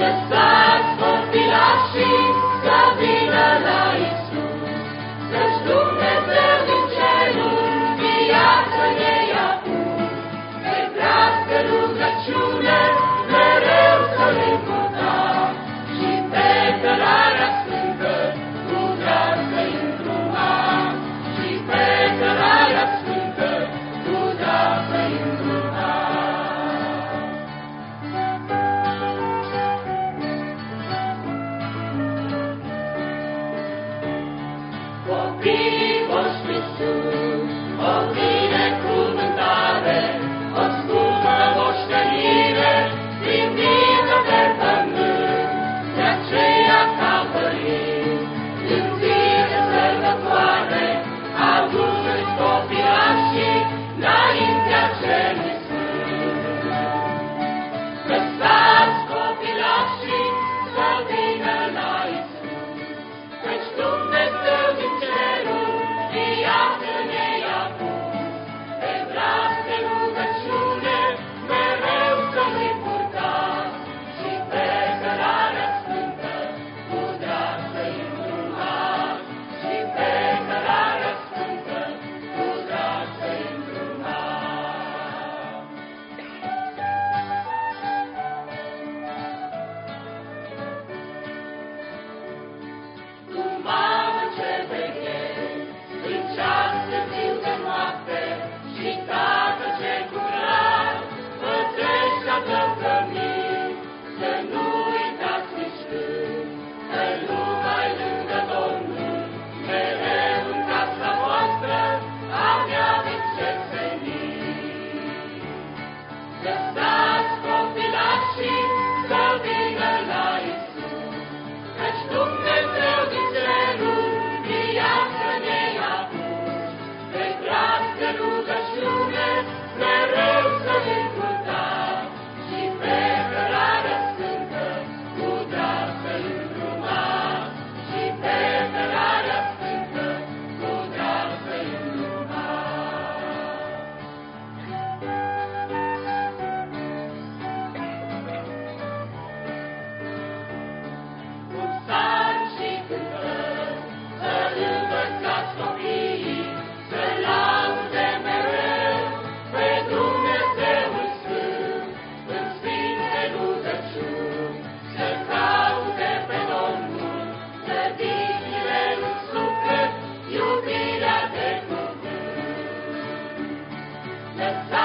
the sun. the sun.